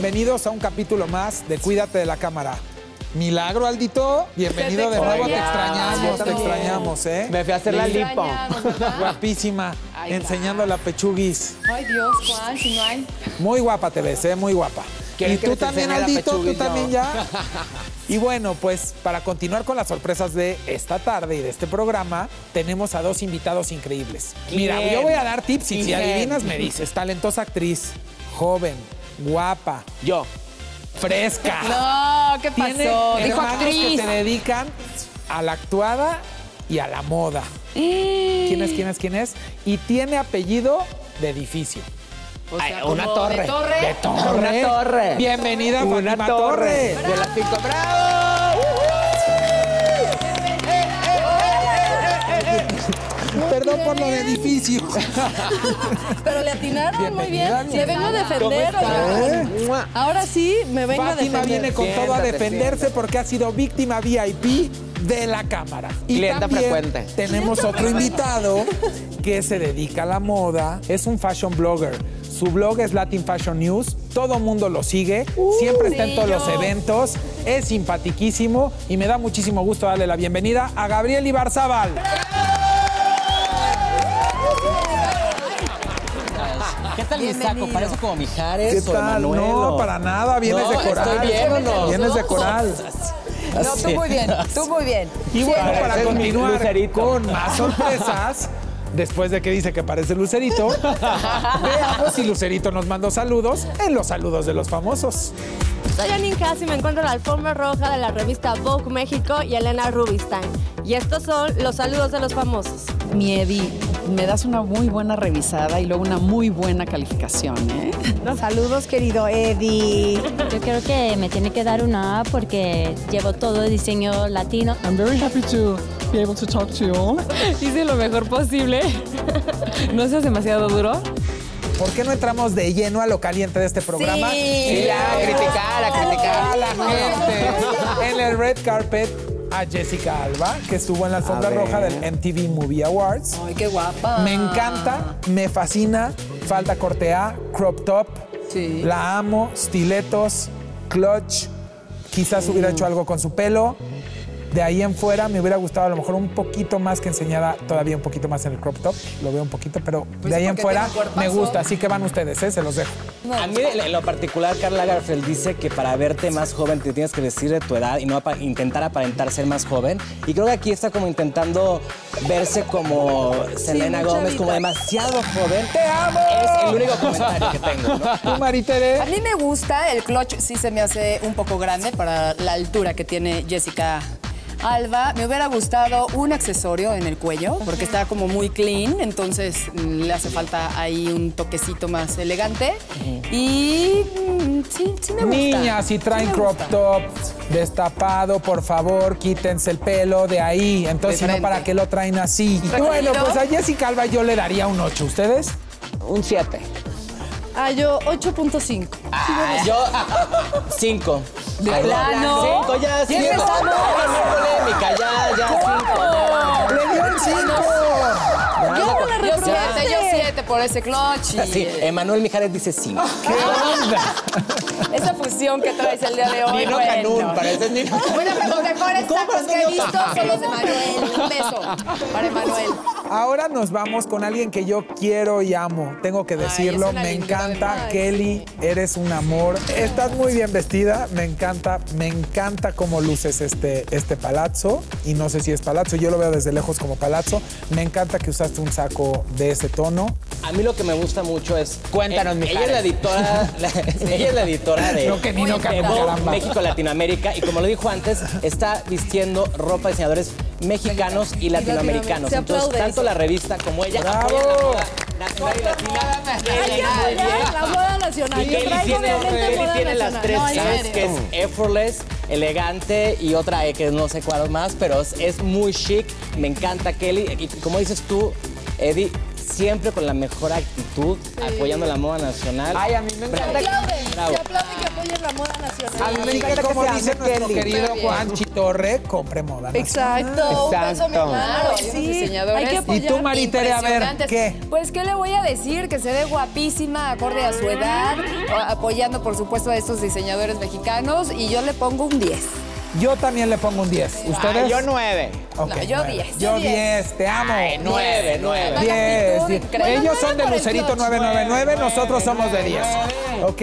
Bienvenidos a un capítulo más de Cuídate de la Cámara. Milagro, Aldito. Bienvenido de nuevo. Te extrañamos, te extrañamos, ¿eh? Me fui a hacer la lipo. Guapísima, Ay, enseñando la pechuguis. Ay, Dios, Juan, si no hay. Muy guapa te ves, ¿eh? Muy guapa. Y ¿Quieren que tú también, Aldito, tú también ya. Y bueno, pues para continuar con las sorpresas de esta tarde y de este programa, tenemos a dos invitados increíbles. Mira, yo voy a dar tips y si adivinas me dices. Talentosa actriz, joven, guapa, Yo. fresca. No, ¿qué Tiene pasó? Dijo hermanos que actriz. se dedican a la actuada y a la moda. ¿Quién es, quién es, quién es? Y tiene apellido de edificio. O sea, Ay, una torre. ¿De torre? De torre. Una torre. Bienvenida, Una Fátima torre. Torre. De las cinco. ¡Bravo! Por lo de edificio. Pero le atinaron muy bien. Me vengo a defender. ¿Eh? Ahora sí, me vengo a Fátima defender. viene con todo a defenderse siéntate. porque ha sido víctima VIP de la cámara. Y Clienta también frecuente. Tenemos otro invitado que se dedica a la moda. Es un fashion blogger. Su blog es Latin Fashion News. Todo mundo lo sigue. Siempre está en todos los eventos. Es simpatiquísimo y me da muchísimo gusto darle la bienvenida a Gabriel Ibarzábal. ¿Qué tal mi saco? ¿Parece como Mijares ¿Qué o tal? Emanuel? No, para nada. Vienes No, de coral. ¿estoy bien o no? Vienes de coral. No, tú muy bien, tú muy bien. Y bueno, para continuar Lucerito. con más sorpresas, después de que dice que parece Lucerito, veamos si Lucerito nos mandó saludos en los saludos de los famosos. Soy Haas y me encuentro en la alfombra roja de la revista Vogue México y Elena Rubinstein. Y estos son los saludos de los famosos. Mi Eddie, me das una muy buena revisada y luego una muy buena calificación, ¿eh? Saludos, querido Eddie. Yo creo que me tiene que dar una A porque llevo todo el diseño latino. I'm very happy to be able to talk to you all. Hice lo mejor posible. ¿No seas demasiado duro? ¿Por qué no entramos de lleno a lo caliente de este programa? Sí. Sí, a criticar, a criticar. A la gente en el red carpet a Jessica Alba, que estuvo en la alfombra roja del MTV Movie Awards. Ay, qué guapa. Me encanta, me fascina. Falda corte A, crop top. Sí. La amo, stiletos, clutch. Quizás hubiera hecho algo con su pelo. De ahí en fuera me hubiera gustado a lo mejor un poquito más que enseñara todavía un poquito más en el crop top. Lo veo un poquito, pero de ahí en fuera me gusta. Así que van ustedes, ¿eh? se los dejo. A mí, en lo particular, Karl Lagerfeld dice que para verte más joven te tienes que vestir de tu edad y no intentar aparentar ser más joven. Y creo que aquí está como intentando verse como Selena Gómez, como demasiado joven. ¡Te amo! Es el único comentario que tengo, ¿no? ¿Tú, Maritere? A mí me gusta, el clutch sí se me hace un poco grande para la altura que tiene Jessica Alba. Me hubiera gustado un accesorio en el cuello, porque está como muy clean, entonces mm, le hace falta ahí un toquecito más elegante. Y mm, sí, sí me gusta. Niñas, si traen crop top destapado, por favor, quítense el pelo de ahí. Entonces, no. ¿para qué lo traen así? Bueno, pues a Jessica Alba yo le daría un 8. ¿Ustedes? Un 7. Ah, yo 8.5. Yo, cinco. ¿De Ay, plano? Cinco, ya, ¿Quién cinco. empezamos? No, no, polémica, ya, ya, cinco. ¡Le dio el 5! Yo no la reprobaste. yo siete por ese clutch. Sí, Emanuel Mijares dice cinco. ¿Qué onda? Esa fusión que traes el día de hoy. Nino bueno. Canún, parece Nino Bueno, pero los mejores ¿Cómo tacos que he visto son los de Manuel. Un beso para Emanuel. Ahora nos vamos con alguien que yo quiero y amo. Tengo que decirlo, me encanta. Kelly, eres un amor. Estás muy bien vestida, me encanta, me encanta cómo luces este, este palazzo. Y no sé si es palazzo, yo lo veo desde lejos como palazzo. Me encanta que usaste un saco de ese tono. A mí lo que me gusta mucho es. Cuéntanos, eh. Ella es la editora. la- ella es la editora de. Que Vogue. México Latinoamérica. Y como lo dijo antes, está vistiendo ropa de diseñadores mexicanos y latinoamericanos. Entonces, aplaude tanto la revista como ella ¡Bravo! apoyan la moda nacional y latina. Ay, ya, ya, la moda nacional. Y Yo Kelly traigo tiene, obviamente Kelly moda tiene las nacional. tres No, serio. que es effortless, elegante y otra E que no sé cuál más, pero es, es muy chic. Me encanta Kelly. Y como dices tú, Eddie, siempre con la mejor actitud, apoyando la moda nacional. Ay, a mí me encanta. que- Aplauden, Bravo. se aplauden que apoyen la moda nacional. A mí me encanta que como se dice nuestro Kelly. querido Juanchi Torre, compre moda. Exacto, un beso, mi Exacto. hermano. Claro, Sí, hay que Y Y apoyar. tú, Maritere, a ver. ¿qué? Pues, ¿qué le voy a decir? Que se ve guapísima, acorde a su edad, apoyando, por supuesto, a estos diseñadores mexicanos, y yo le pongo un 10. Yo también le pongo un 10. ¿Ustedes? Ay, yo nueve. Ok, No, yo nueve. 10. Yo Yo 10, te amo. Nueve, nueve. 10. actitud diez. increíble. Ellos son de Lucerito clutch. 999, nosotros somos de 10. ¿Ok?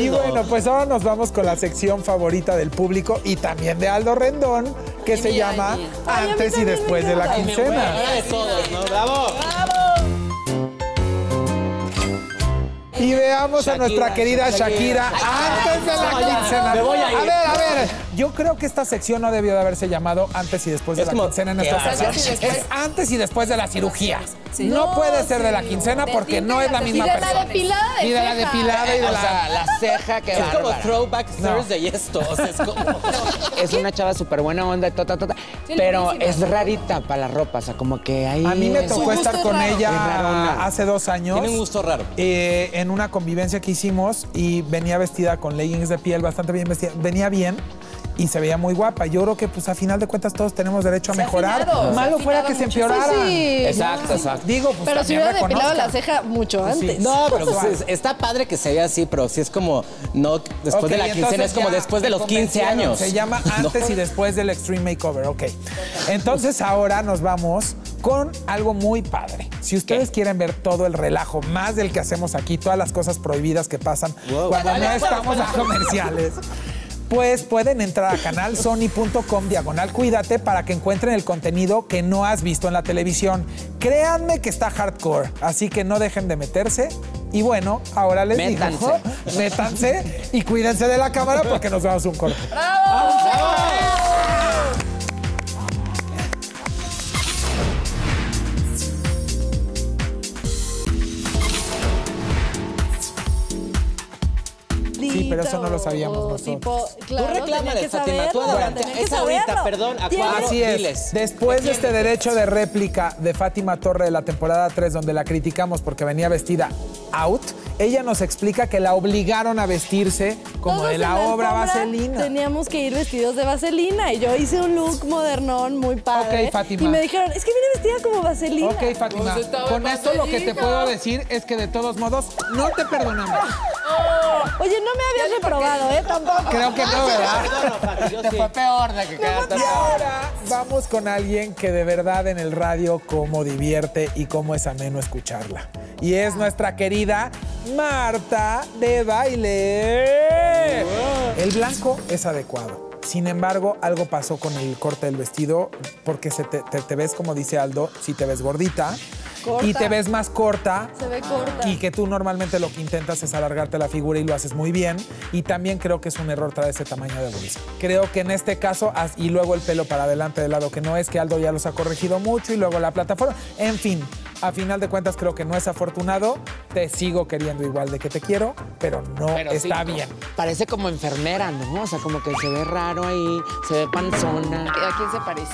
Y bueno, pues ahora nos vamos con la sección favorita del público y también de Aldo Rendón, que se mía, llama Antes y después de la quincena. de todos, ¿no? ¡Bravo! Y veamos a nuestra querida Shakira. Shakira antes de la quincena. me voy a ir. Ver. Yo creo que esta sección no debió de haberse llamado antes y después de Es la como, quincena en ¿qué esta. Antes y después. Es antes y después de la cirugía. Sí. No, No, puede ser de la quincena porque no es la misma Y de la persona. depilada de Y de la depilada y de O la... sea, la ceja que Es como. Throwback No. Thursday esto. O sea, es como. Es una chava súper buena onda, tota, tota. Sí, pero es rarita para la ropa, o sea, como que ahí... A mí me tocó estar es con raro. Ella hace dos años. Tiene un gusto raro. eh, en una convivencia que hicimos y venía vestida con leggings de piel, bastante bien vestida. Venía bien y se veía muy guapa. Yo creo que, pues, a final de cuentas, todos tenemos derecho a Se mejorar. afinado, Malo fuera que se empeorara. Sí. Exacto, exacto. Digo, pues, Pero si también hubiera depilado reconozca. la ceja mucho Pues sí. antes. No, pero Pues, pues, es- está padre que se vea así, pero sí es como. No, después de la quincena es como después de los 15 convencieron. años. Se llama No. antes y después del Extreme Makeover, ok. Entonces ahora nos vamos con algo muy padre. Si ustedes quieren ver todo el relajo, más del que hacemos aquí, todas las cosas prohibidas que pasan Wow. cuando no estamos a comerciales. Pues pueden entrar a canalsony.com diagonal cuídate para que encuentren el contenido que no has visto en la televisión. Créanme que está hardcore, así que no dejen de meterse. Y bueno, ahora les digo, Métanse. métanse y cuídense de la cámara porque nos vamos a un corte. Sí, pero eso no lo sabíamos nosotros. Tipo, claro, Tú Fátima, tú adelante. que Es ahorita, perdón, a cuadro. Así es. Diles. Después de este derecho de réplica de Fátima Torre de la temporada 3, donde la criticamos porque venía vestida out, ella nos explica que la obligaron a vestirse como Todos de la obra Vaselina. Teníamos que ir vestidos de vaselina y yo hice un look modernón muy padre. Ok, Fátima. Y me dijeron, es que viene vestida como vaselina. Ok, Fátima, Pues con esto lo que te puedo decir es que de todos modos no te perdonamos. Oye, no me habías reprobado, ¿eh? Tampoco. Creo que no, ¿verdad? No, no, Fati, yo sí. peor de que quedaste... Y ahora vamos con alguien que de verdad en el radio cómo divierte y cómo es ameno escucharla. Y es nuestra querida Marta de baile. El blanco es adecuado. Sin embargo, algo pasó con el corte del vestido porque se te, te- te ves, como dice Aldo, si te ves gordita Corta. y te ves más corta. Se ve corta. Y que tú normalmente lo que intentas es alargarte la figura y lo haces muy bien. Y también creo que es un error traer ese tamaño de bolsa. Creo que en este caso, y luego el pelo para adelante del lado, que no es que Aldo ya los ha corregido mucho, y luego la plataforma. En fin, a final de cuentas creo que no es afortunado. Te sigo queriendo igual de que te quiero, pero no Pero está bien. Parece como enfermera, ¿no? O sea, como que se ve raro ahí, se ve panzona. ¿A quién se parece?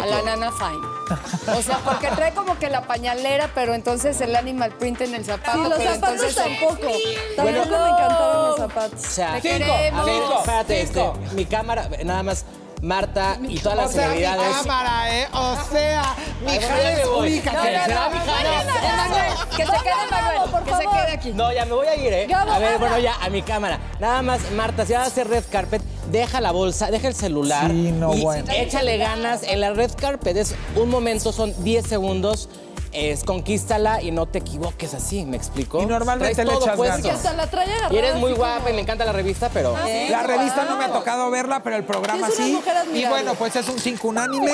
A la nana Fine. O sea, porque trae como que la pañalera, pero entonces el animal print en el zapato. Sí, los pero zapatos entonces- tampoco. Tampoco Bueno. me encantaron los zapatos. O sea, Te queremos. cinco, espérate, este, mi cámara, nada más, Marta y todas las celebridades. cámara, ¿eh? O sea, mi me voy. No, no, no, Emanuel, que se quede Manuel, que se quede aquí. No, ya me voy a ir, ¿eh? A ver, bueno, ya, a mi cámara. Nada más, Marta, si vas a hacer red carpet, deja la bolsa, deja el celular. Sí, no, y bueno. échale ganas. En la red carpet es un momento, son 10 segundos. Es conquístala y no te equivoques así, ¿me explico? Y normalmente Traes le todo echas puesto. ganas. Hasta la trae. Y eres muy guapa como- y me encanta la revista, pero... La revista no me ha tocado verla, pero el programa Sí, es una sí. mujer Y bueno, pues es un 5 unánime.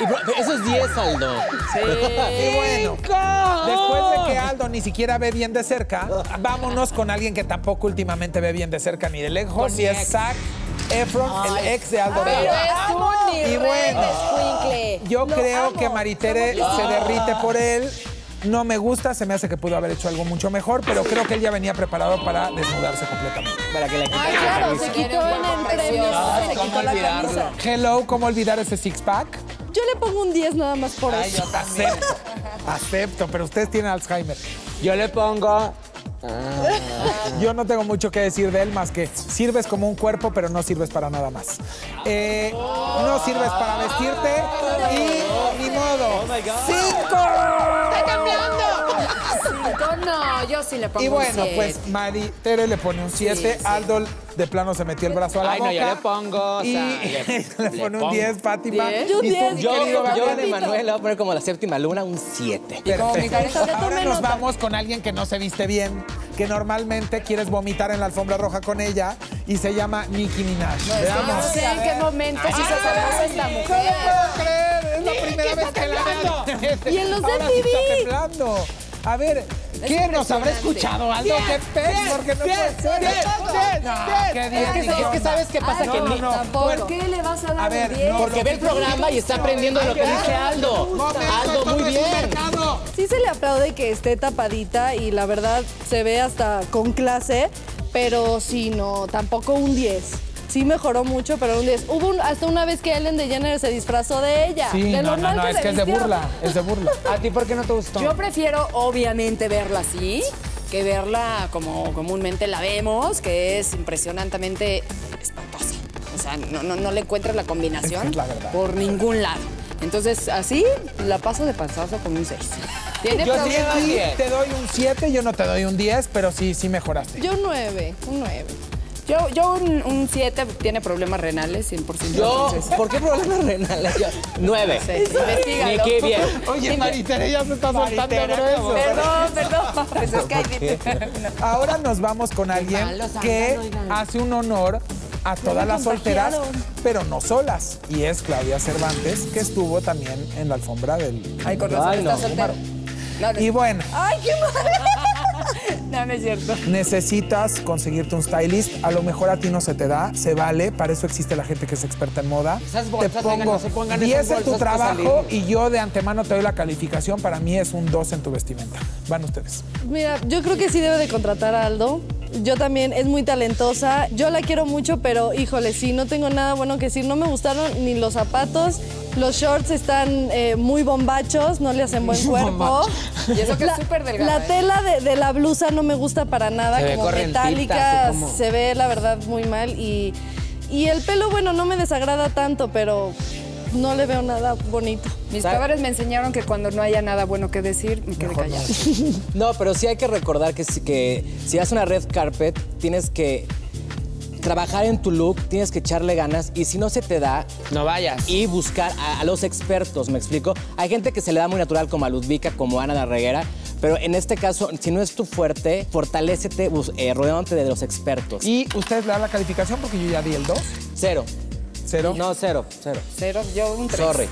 Y, bro, eso es 10, Aldo. Y bueno, después de que Aldo ni siquiera ve bien de cerca, vámonos con alguien que tampoco últimamente ve bien de cerca ni de lejos, y es Zac Efron, el ex de Aldo Pero es un Y bueno, yo Lo creo amo. que Maritere se derrite por él. No me gusta, se me hace que pudo haber hecho algo mucho mejor, pero creo que él ya venía preparado para desnudarse completamente. Para que quiten Ay, la claro, camisa. Se quitó en el premio. Se quitó la camisa. Hello, ¿cómo olvidar ese six pack? Yo le pongo un 10 nada más por eso. Acepto, acepto, pero ustedes tienen Alzheimer. Yo le pongo. Yo no tengo mucho que decir de él más que sirves como un cuerpo, pero no sirves para nada más. Eh, no sirves para vestirte y ni modo. ¡Cinco! Cinco, no, yo sí le pongo Y un bueno, siete. pues Mari Tere le pone un 7, sí. Aldo de plano se metió el brazo a la Ay, no, boca. yo le pongo, o y sea, le, le- pone le un 10, Fátima. ¿Diez? Y Yo tú, 10, mi Yo, querido yo de Manuel le voy a poner como la séptima luna un 7. Y como mi Perfecto. carita de Ahora nos vamos con alguien que no se viste bien, que normalmente quieres vomitar en la alfombra roja con ella y se llama Nicki Minaj. No, yo Veamos. no sé en qué momento sí se conoce esta No mujer. puedo creer, es la primera vez que la veo. Y en los sí está temblando. A ver, ¿qué nos habrá escuchado, Aldo? ¿Qué pez? Porque no puede ser. Es que, es sabes qué pasa Ay, que no. ¿Por qué le vas a dar A ver, un 10? no, Porque ve el programa y está aprendiendo lo que dice Aldo. Aldo, muy es bien. Sí se le aplaude que esté tapadita y la verdad se ve hasta con clase, pero sí, no, tampoco un 10. Sí mejoró mucho, pero un 10. Hubo un- hasta una vez que Ellen DeGeneres se disfrazó de ella. Sí, de no, lo no, mal no, es que es de burla, es de burla. ¿A ti por qué no te gustó? Yo prefiero, obviamente, verla así que verla como comúnmente la vemos, que es impresionantemente espantosa. O sea, no, no, no le encuentras la combinación Es que es la verdad. por ningún lado. Entonces, así la paso de panzazo con un 6. Tiene Yo sí te doy un 7, yo no te doy un 10, pero sí, sí mejoraste. Yo 9, un 9. Yo, yo un 7 tiene problemas renales, 100%. Yo, entonces, ¿por qué problemas renales? Yo, 9. sí, investígalo. Nicky, bien. Oye, Maritere ya se está soltando grueso. Perdón, perdón. Pues es que hay- Ahora nos vamos con alguien malos que hace un honor a todas las solteras, pero no solas. Y es Claudia Cervantes, que estuvo también en la alfombra del... Ay, con razón Ay, no. está soltero. No, no, Y bueno, ¡Ay, qué mal! No, no es cierto. necesitas conseguirte un stylist. A lo mejor a ti no se te da, se vale. Para eso existe la gente que es experta en moda. Esas bolsas, te pongo no se pongan 10 esas en tu trabajo y yo de antemano te doy la calificación. Para mí es un 2 en tu vestimenta. Van ustedes. Mira, yo creo que sí debe de contratar a Aldo. Yo también, es muy talentosa. Yo la quiero mucho, pero híjole, sí, no tengo nada bueno que decir. No me gustaron ni los zapatos. Los shorts están eh, muy bombachos, no le hacen buen cuerpo. Y eso que es La- súper delgada, La ¿eh? tela de, de la blusa no me gusta para nada, Se como metálica, como- se ve la verdad muy mal. Y, y el pelo, bueno, no me desagrada tanto, pero no le veo nada bonito. Mis ¿Sabe? padres me enseñaron que cuando no haya nada bueno que decir, me quede callada. No, pero sí hay que recordar que, si- que si haces una red carpet, tienes que trabajar en tu look, tienes que echarle ganas y si no se te da, No vayas. y buscar a, a los expertos, ¿me explico? Hay gente que se le da muy natural como a Ludvika, como a Ana la Reguera, pero en este caso, si no es tu fuerte, fortalécete bus- eh, rodeándote de los expertos. Y ustedes le dan la calificación porque yo ya di el 2. Cero. Cero. No, cero, cero. Cero, yo un 3. Sorry.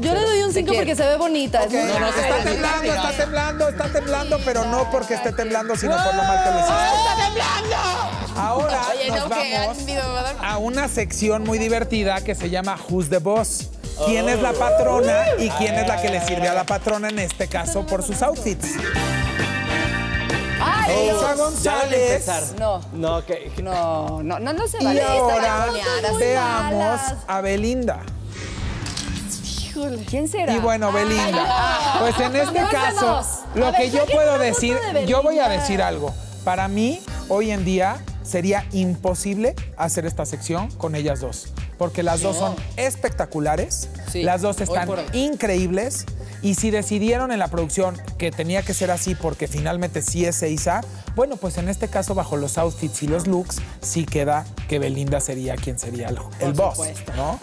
Yo le doy un 5 quiere. porque se ve bonita. es muy- No, no, está temblando, está temblando, está temblando, pero no porque esté temblando, sino por lo mal que lo hiciste. ¡Está temblando! Ahora Oye, nos no, vamos a una sección muy divertida que se llama Who's the Boss. ¿Quién es la patrona y quién es la que le sirve a la patrona en este caso por sus outfits? Ay, Elsa González. No. No, que... No, no, no, no se Y vale. Esta ahora veamos a Belinda. ¿Quién será? Y bueno, Belinda. Pues en este caso, lo que yo puedo decir, de yo voy a decir algo. Para mí, hoy en día, sería imposible hacer esta sección con ellas dos. Porque las dos son espectaculares, Sí, las dos están increíbles. Y si decidieron en la producción que tenía que ser así porque finalmente sí es Eiza, bueno, pues en este caso, bajo los outfits y los looks, sí queda que Belinda sería quien sería el, el boss. ¿no?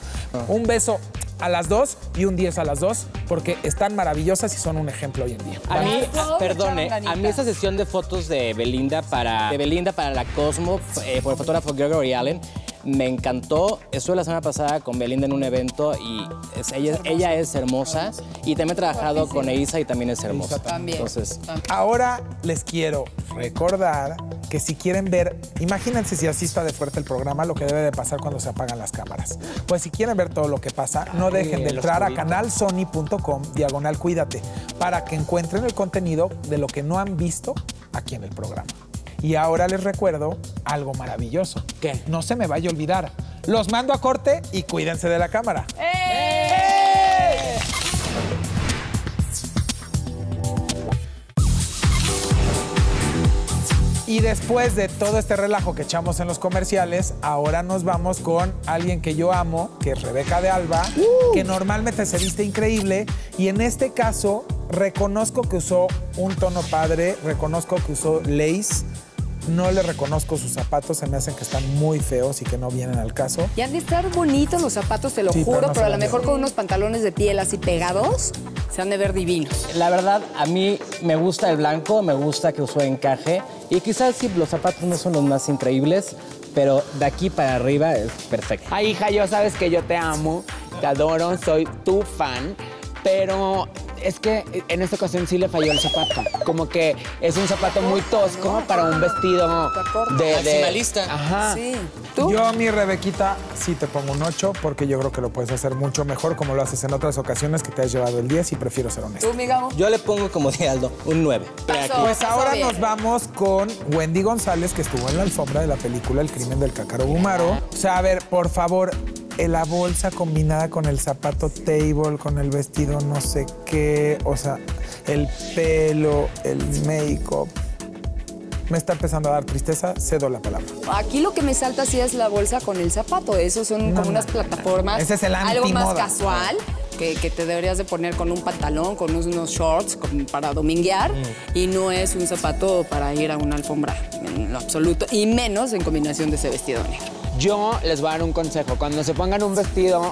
Un beso a las dos y un 10 a las dos porque están maravillosas y son un ejemplo hoy en día. A mí, perdone, a mí esa sesión de fotos de Belinda para, de Belinda para la Cosmo eh, por el fotógrafo Gregory Allen me encantó. Estuve la semana pasada con Belinda en un evento y es- ella, ella es hermosa y también he trabajado con Eiza y también es hermosa. También. Entonces, Ahora les quiero recordar que si quieren ver, imagínense si así está de fuerte el programa, lo que debe de pasar cuando se apagan las cámaras. Pues si quieren ver todo lo que pasa, no dejen de el entrar a canalsony.com, diagonal cuídate, para que encuentren el contenido de lo que no han visto aquí en el programa. Y ahora les recuerdo algo maravilloso. ¿Qué? No se me vaya a olvidar. Los mando a corte y cuídense de la cámara. ¡Eh! Y después de todo este relajo que echamos en los comerciales, ahora nos vamos con alguien que yo amo, que es Rebeca de Alba, que normalmente se viste increíble y en este caso reconozco que usó un tono padre, reconozco que usó lace. No le reconozco sus zapatos, se me hacen que están muy feos y que no vienen al caso. Y han de estar bonitos los zapatos, te lo Sí, pero juro, no pero a lo mejor bien. con unos pantalones de piel así pegados, se han de ver divinos. La verdad, a mí me gusta el blanco, me gusta que usó encaje y quizás sí, los zapatos no son los más increíbles, pero de aquí para arriba es perfecto. Ay, hija, yo sabes que yo te amo, te adoro, soy tu fan, pero es que en esta ocasión sí le falló el zapato. Como que es un zapato muy tosco para un vestido de... de Maximalista. Ajá. Sí. ¿Tú? Yo, mi Rebequita, sí te pongo un 8 porque yo creo que lo puedes hacer mucho mejor como lo haces en otras ocasiones que te has llevado el 10 y prefiero ser honesto. ¿Tú, mi Gabo? Yo le pongo como de Aldo, un 9. Pasó, Pues ahora bien. nos vamos con Wendy González, que estuvo en la alfombra de la película El crimen del cácaro Gumaro. O sea, a ver, por favor, la bolsa combinada con el zapato table, con el vestido no sé qué, o sea, el pelo, el make-up. Me está empezando a dar tristeza, cedo la palabra. Aquí lo que me salta sí es la bolsa con el zapato. Esos son No, como no. unas plataformas. Ese es el Algo más casual. Que, que te deberías de poner con un pantalón, con unos shorts para dominguear Mm. y no es un zapato para ir a una alfombra en lo absoluto y menos en combinación de ese vestido negro. Yo les voy a dar un consejo. Cuando se pongan un vestido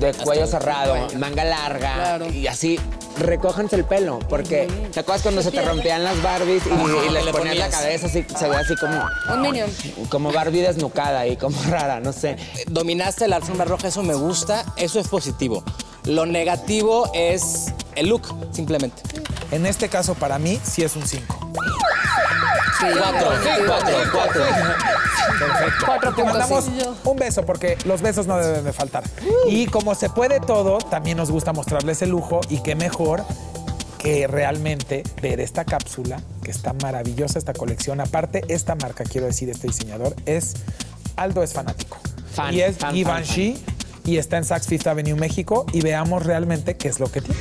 de cuello cerrado, cuello. manga larga Claro. y así, recójanse el pelo. Porque, ¿te acuerdas cuando se te rompían las Barbies y, y les le ponías la cabeza así, se ve así como, Un minion. como Barbie desnucada y como rara, no sé. Dominaste la alfombra roja, eso me gusta, eso es positivo. Lo negativo es el look, simplemente. En este caso, para mí, sí es un 5. Sí, Cuatro, cuatro, cuatro. Cuatro Te mandamos un beso porque los besos no deben de faltar. Y como se puede todo, también nos gusta mostrarles el lujo y qué mejor que realmente ver esta cápsula, que está maravillosa esta colección. Aparte, esta marca, quiero decir, este diseñador, es Aldo es fanático. Fan, y es fan, Givenchy y está en Saks Fifth Avenue, México. Y veamos realmente qué es lo que tiene.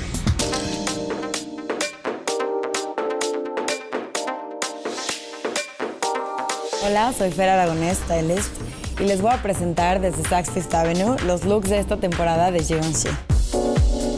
Hola, soy Fer Aragonés, stylist, y les voy a presentar desde Saks Fifth Avenue los looks de esta temporada de Givenchy.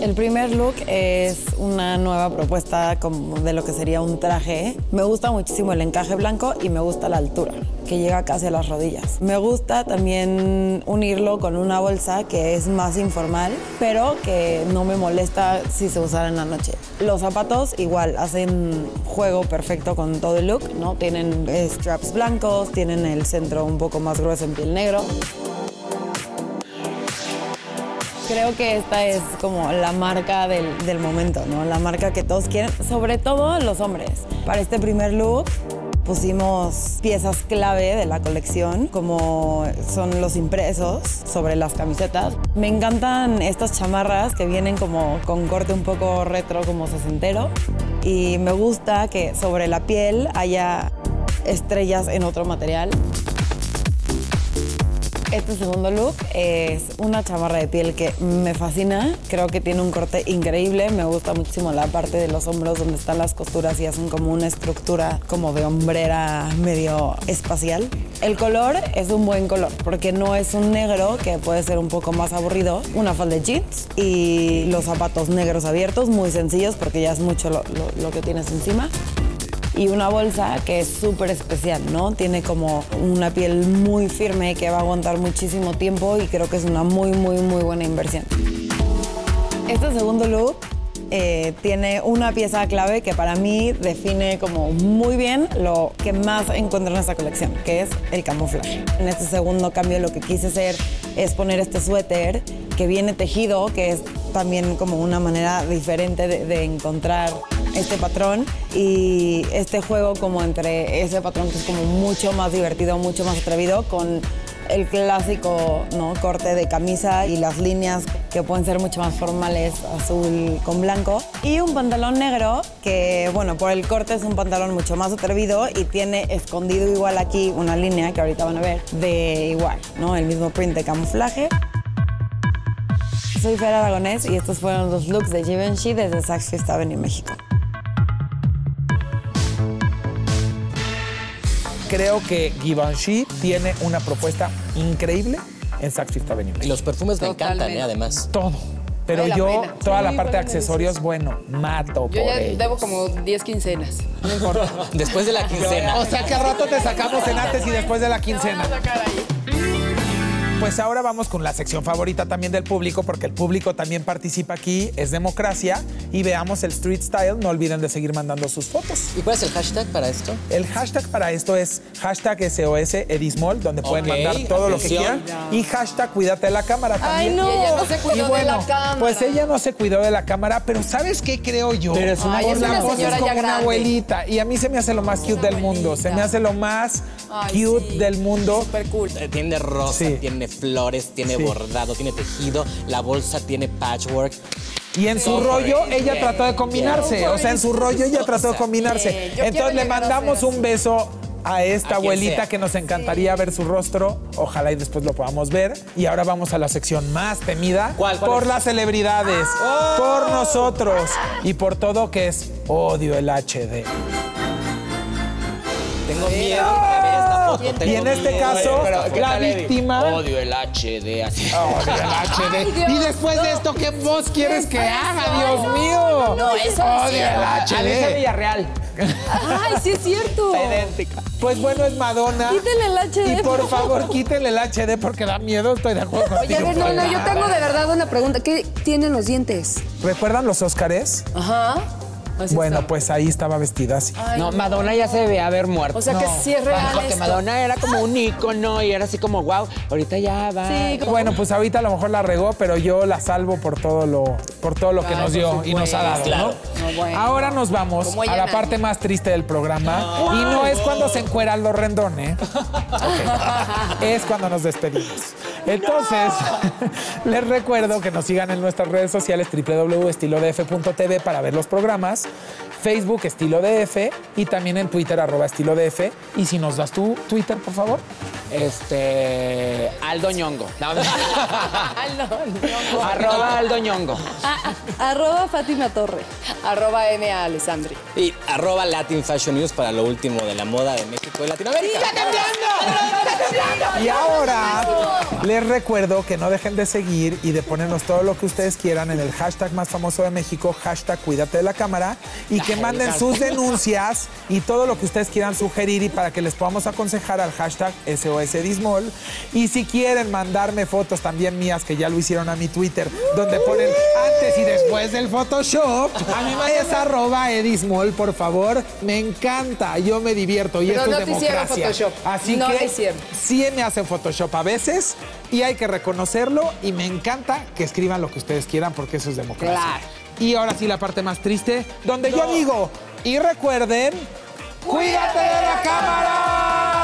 El primer look es una nueva propuesta como de lo que sería un traje. Me gusta muchísimo el encaje blanco y me gusta la altura, que llega casi a las rodillas. Me gusta también unirlo con una bolsa que es más informal, pero que no me molesta si se usara en la noche. Los zapatos igual hacen juego perfecto con todo el look, ¿no? Tienen eh, straps blancos, tienen el centro un poco más grueso en piel negro. Creo que esta es como la marca del, del momento, ¿no? La marca que todos quieren, sobre todo los hombres. Para este primer look pusimos piezas clave de la colección, como son los impresos sobre las camisetas. Me encantan estas chamarras que vienen como con corte un poco retro, como sesentero. Y me gusta que sobre la piel haya estrellas en otro material. Este segundo look es una chamarra de piel que me fascina. Creo que tiene un corte increíble. Me gusta muchísimo la parte de los hombros donde están las costuras y hacen como una estructura como de hombrera medio espacial. El color es un buen color porque no es un negro que puede ser un poco más aburrido. Una falda de jeans y los zapatos negros abiertos, muy sencillos porque ya es mucho lo, lo- lo que tienes encima y una bolsa que es súper especial, ¿no? Tiene como una piel muy firme que va a aguantar muchísimo tiempo y creo que es una muy, muy, muy buena inversión. Este segundo look eh, tiene una pieza clave que para mí define como muy bien lo que más encuentro en esta colección, que es el camuflaje. En este segundo cambio lo que quise hacer es poner este suéter que viene tejido, que es también como una manera diferente de, de encontrar este patrón y este juego como entre ese patrón que es como mucho más divertido, mucho más atrevido con el clásico ¿no? corte de camisa y las líneas que pueden ser mucho más formales, azul con blanco. Y un pantalón negro que, bueno, por el corte es un pantalón mucho más atrevido y tiene escondido igual aquí una línea que ahorita van a ver de igual, ¿no? El mismo print de camuflaje. Soy Fer Aragonés y estos fueron los looks de Givenchy desde Saks Fifth Avenue, México. Creo que Givenchy tiene una propuesta increíble en Saks Fifth Avenue. Y los perfumes me encantan. ¿eh? Además. Todo. Pero Vale yo, pena. toda Sí, la parte de accesorios, bueno, mato por Yo ya ello. debo como 10 quincenas. No importa. Después de la quincena. O sea que al rato te sacamos en antes y después de la quincena. Pues ahora vamos con la sección favorita también del público, porque el público también participa aquí, es democracia, y veamos el street style. No olviden de seguir mandando sus fotos. ¿Y cuál es el hashtag para esto? El hashtag para esto es hashtag SOS Edismol, donde pueden mandar todo lo que quieran. Y hashtag cuídate de la cámara Ay, también. no. Y ella no se cuidó Y de bueno, la cámara. pues ella no se cuidó de la cámara, pero ¿sabes qué creo yo? Pero es una Ay, es una voz señora es como ya una grande. abuelita. Y a mí se me hace lo más cute del mundo. Se me hace lo más Ay, cute sí. del mundo. Súper cool. Eh, Tiene rosa, Sí. tiene flores, tiene Sí. bordado, tiene tejido, la bolsa tiene patchwork. Y en su rollo ella trató de combinarse. O sea, en su rollo ella trató de combinarse. Entonces le mandamos un beso a esta A abuelita sea. que nos encantaría ver su rostro. Ojalá y después lo podamos ver. Y ahora vamos a la sección más temida ¿Cuál, cuál por es? las celebridades, por nosotros y por todo que es odio el HD. Tengo miedo Y en este caso, Pero, ¿qué la víctima. Odio el HD, así. Odio el HD. y después de esto, ¿qué voz quieres que haga? Dios mío. No, eso Odio el HD. Villarreal. Ay, sí es cierto. Idéntica. Pues bueno, es Madonna. Quítenle el HD. Y por favor, quítenle el HD porque da miedo, estoy de acuerdo Oye, contigo. a ver, no, no, yo tengo de verdad una pregunta. ¿Qué tienen los dientes? ¿Recuerdan los Óscares? Ajá. Así Bueno, está. pues ahí estaba vestida así. Ay, No, Madonna ya se debía haber muerto. O sea que sí es real Porque esto. Madonna era como un ícono y era así como, wow, ahorita ya va. Sí, como- Bueno, pues ahorita a lo mejor la regó, pero yo la salvo por todo lo, por todo lo que nos dio y nos ha dado, Claro. ¿no? No, bueno. Ahora nos vamos a la parte más triste del programa. Y no es cuando se encuera lo rendón, ¿eh? Es cuando nos despedimos. Entonces, les recuerdo que nos sigan en nuestras redes sociales www.estilodf.tv para ver los programas, Facebook Estilo DF y también en Twitter arroba Estilo DF. Y si nos das tu Twitter, por favor. Este. Aldo Ñongo. No, Arroba Aldo Ñongo. Arroba Fátima Torre. Arroba M Alessandri. Y arroba Latin Fashion News para lo último de la moda de México y Latinoamérica. Y ahora les recuerdo que no dejen de seguir y de ponernos todo lo que ustedes quieran en el hashtag más famoso de México, hashtag cuídate de la cámara, y que manden sus denuncias y todo lo que ustedes quieran sugerir y para que les podamos aconsejar al hashtag SOS Dismol. Y si quieren mandarme fotos también mías, que ya lo hicieron a mi Twitter, donde ponen antes y después del Photoshop, a mí es arroba edismol, por favor. Me encanta, yo me divierto y Pero esto no es democracia. Photoshop. Así No que sí me hacen Photoshop a veces y hay que reconocerlo y me encanta que escriban lo que ustedes quieran porque eso es democracia. Claro. Y ahora sí la parte más triste, donde yo digo, y recuerden, cuídate de la cámara.